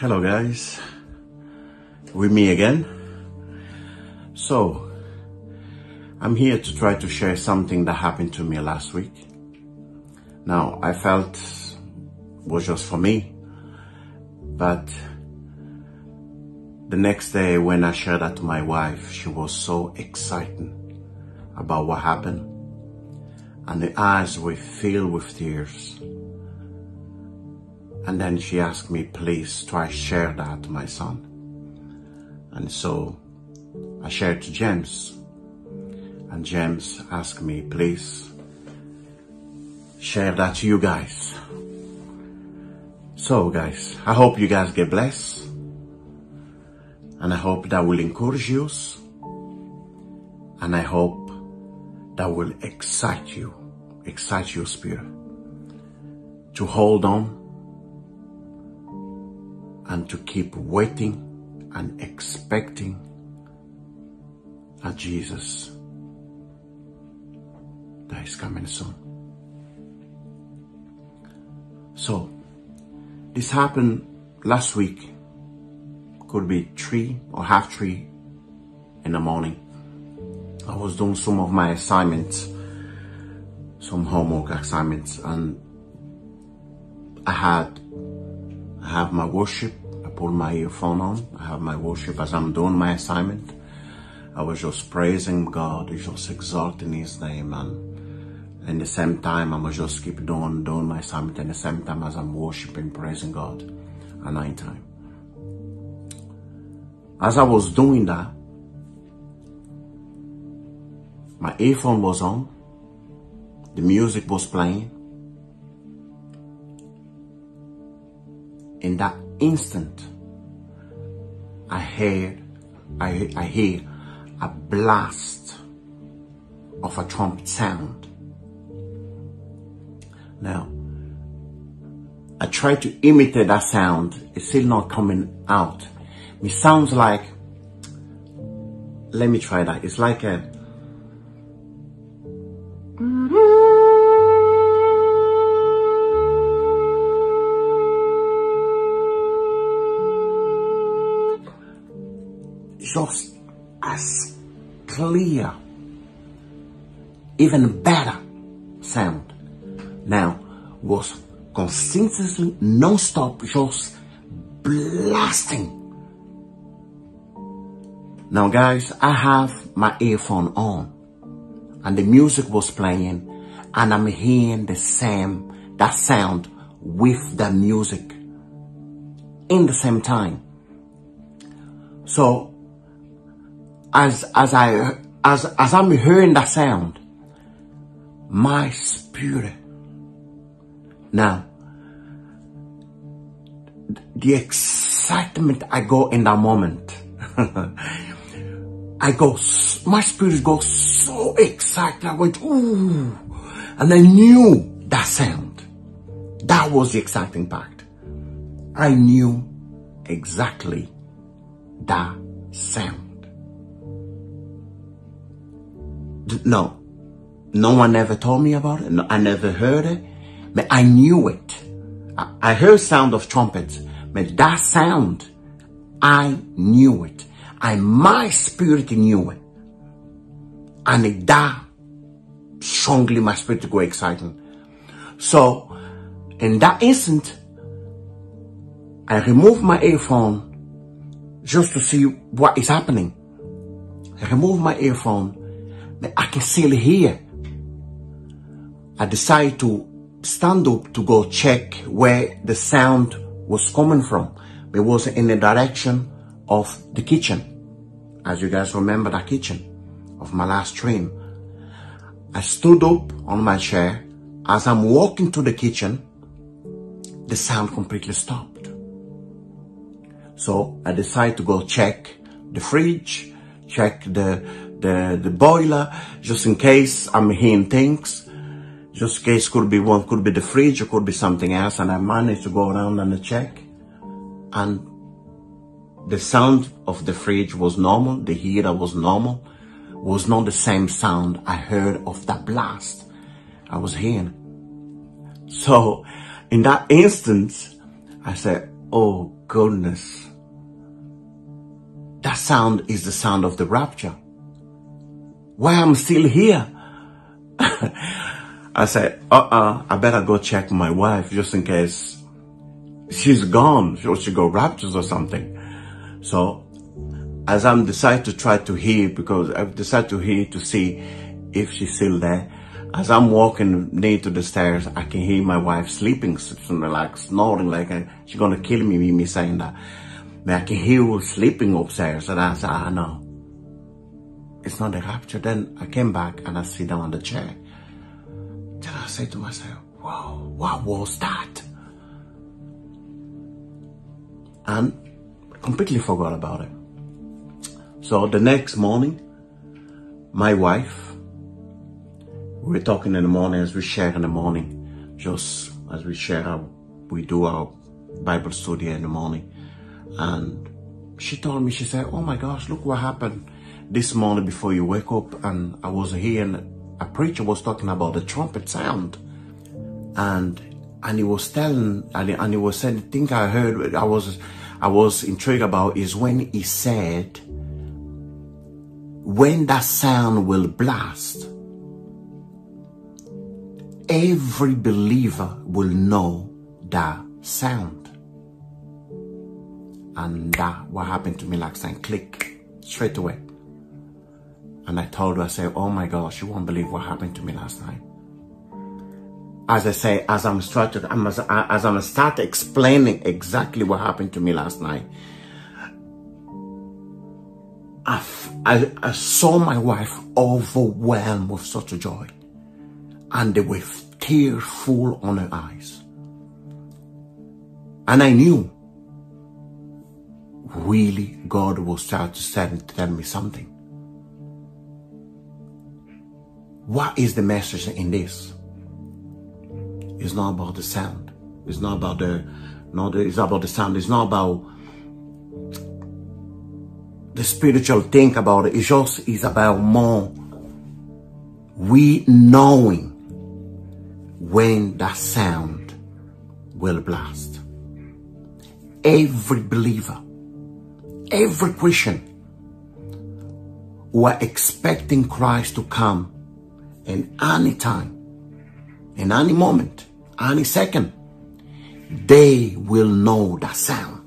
Hello guys, with me again. So, I'm here to try to share something that happened to me last week. Now, I felt was just for me, but the next day when I shared that to my wife, she was so excited about what happened and the eyes were filled with tears. And then she asked me, please try share that to my son. And so I shared to James. And James asked me, please share that to you guys. So guys, I hope you guys get blessed. And I hope that will encourage you. And I hope that will excite you, excite your spirit to hold on and to keep waiting and expecting a Jesus that is coming soon. So, this happened last week. Could be three or half three in the morning. I was doing some of my assignments, some homework assignments, and I had I have my worship. Put my earphone on. I have my worship as I'm doing my assignment. I was just praising God, just exalting His name, and in the same time, I was just keep doing doing my assignment. At the same time, as I'm worshiping, praising God, at night time. As I was doing that, my earphone was on. The music was playing. in that instant, I heard, I, I hear a blast of a trumpet sound. Now, I try to imitate that sound. It's still not coming out. It sounds like, let me try that. It's like a, just as clear, even better sound. Now was consistently non-stop just blasting. Now guys, I have my earphone on and the music was playing and I'm hearing the same, that sound with the music in the same time. So as as I as as I'm hearing that sound, my spirit now the excitement I go in that moment. I go, my spirit goes so excited. I went, ooh, and I knew that sound. That was the exciting part. I knew exactly that sound. No. No one ever told me about it. I never heard it. But I knew it. I, heard sound of trumpets. But that sound, I knew it. I, my spirit knew it. And it, that strongly my spirit go exciting. So, in that instant, I removed my earphone just to see what is happening. I removed my earphone I can still hear. I decided to stand up to go check where the sound was coming from. It was in the direction of the kitchen. As you guys remember the kitchen of my last dream. I stood up on my chair. As I'm walking to the kitchen, the sound completely stopped. So I decided to go check the fridge, check the the, the boiler, just in case I'm hearing things. Just in case could be one, could be the fridge, or could be something else. And I managed to go around and check. And the sound of the fridge was normal. The heater was normal. Was not the same sound I heard of that blast I was hearing. So in that instance, I said, oh goodness. That sound is the sound of the rapture. Why I'm still here? I said, uh-uh, I better go check my wife just in case she's gone or she go raptures or something. So as I'm decide to try to hear because I've decided to hear to see if she's still there. As I'm walking near to the stairs, I can hear my wife sleeping, like snoring, like uh, she's gonna kill me, me, saying that. But I can hear her sleeping upstairs and I said, I no. It's not a rapture. Then I came back and I sit down on the chair. Then I say to myself, wow, what was that? And completely forgot about it. So the next morning, my wife, we were talking in the morning as we share in the morning, just as we share our, we do our Bible study in the morning. And she told me, she said, oh my gosh, look what happened this morning before you wake up. And I was hearing a preacher was talking about the trumpet sound. And, and he was telling, and he, and he was saying, the thing I heard, I was, I was intrigued about is when he said, when that sound will blast, every believer will know that sound. And that what happened to me like saying click straight away. And I told her, I said, oh my gosh, you won't believe what happened to me last night. As I say, as I'm starting, as, I'm start explaining exactly what happened to me last night, I, saw my wife overwhelmed with such a joy. And were tears full on her eyes. And I knew really God was trying to tell me something. What is the message in this? It's not about the sound. It's not about the, not, it's about the sound. It's not about the spiritual thing about it. It's just is about more we knowing when that sound will blast. Every believer, every Christian who are expecting Christ to come in any time, in any moment, any second, they will know that sound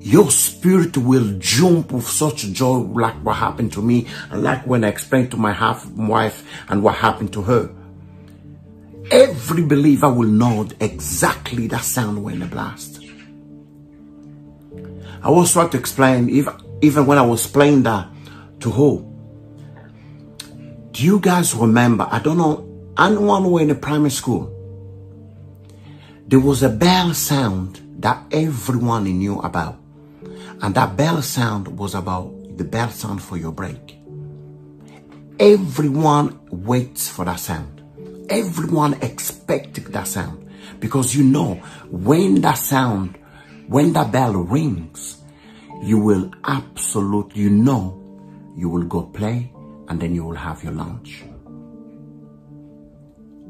your spirit will jump with such joy like what happened to me and like when I explained to my half wife and what happened to her. Every believer will know exactly that sound when they blast. I was trying to explain, even, even when I was playing that to who? Do you guys remember, I don't know, anyone who in the primary school, there was a bell sound that everyone knew about. And that bell sound was about the bell sound for your break. Everyone waits for that sound. Everyone expected that sound. Because you know, when that sound, when that bell rings, you will absolutely, you know, you will go play and then you will have your lunch.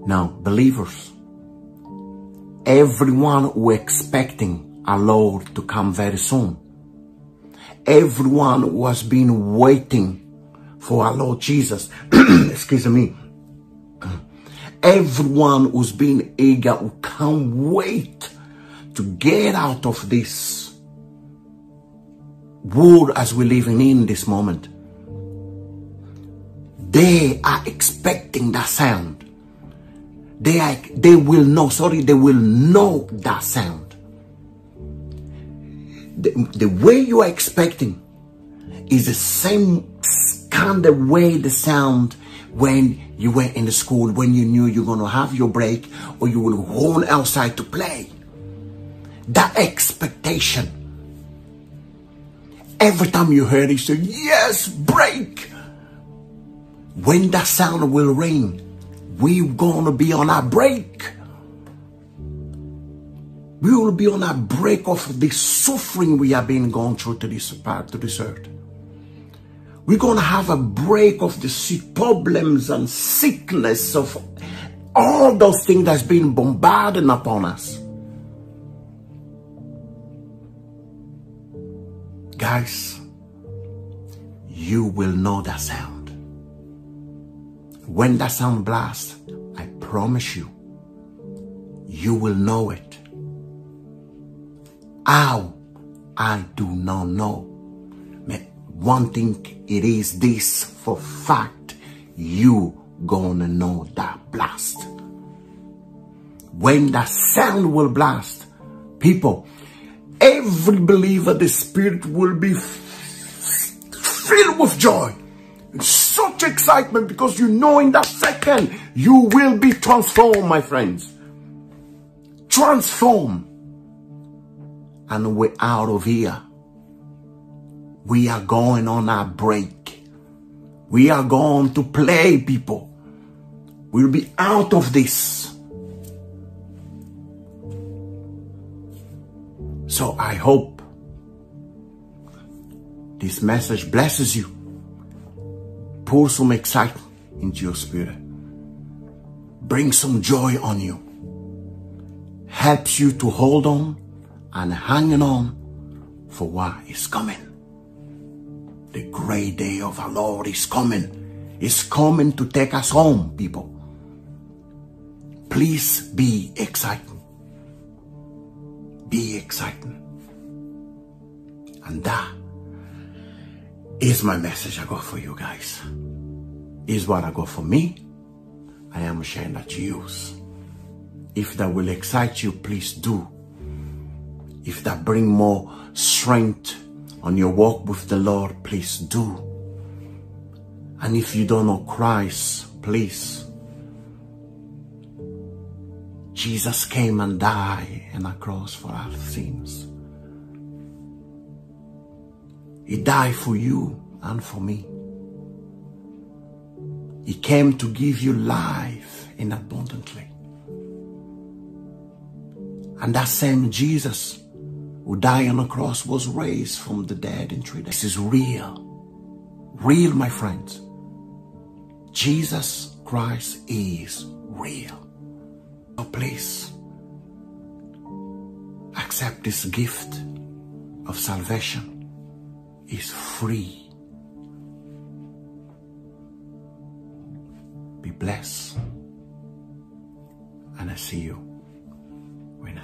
Now, believers, everyone who expecting a Lord to come very soon, Everyone was been waiting for our Lord Jesus. Excuse me. Everyone who's been eager who can't wait to get out of this world as we're living in this moment. They are expecting that sound. They are, they will know, sorry, they will know that sound the, the way you are expecting is the same kind of way the sound when you were in the school, when you knew you're going to have your break or you will run outside to play. That expectation. Every time you heard it, you say, yes, break. When that sound will ring, we're gonna be on our break. We will be on our break of the suffering we have been going through to this part, to this earth. We're gonna have a break of the problems and sickness of all those things that's been bombarded upon us. Guys, you will know that sound. When that sound blasts, I promise you, you will know it. How? I do not know. But one thing it is this for fact, you gonna know that blast. When that sound will blast, people, every believer, the spirit will be filled with joy. Such excitement because you know in that second you will be transformed, my friends. Transform. And we're out of here. We are going on our break. We are going to play, people. We'll be out of this. So I hope this message blesses you. Pour some excitement into your spirit. Bring some joy on you. Helps you to hold on and hanging on for what is coming. The great day of our Lord is coming. Is coming to take us home, people. Please be excited. Be excited. And that is my message I got for you guys. Is what I got for me. I am sharing that to use. If that will excite you, please do. If that bring more strength on your walk with the Lord, please do. And if you don't know Christ, please. Jesus came and died on a cross for our sins. He died for you and for me. He came to give you life in abundantly. And that same Jesus who died on the cross was raised from the dead in three days. This is real. Real, my friends. Jesus Christ is real. So please accept this gift of salvation. Is free. Be blessed. And I see you when I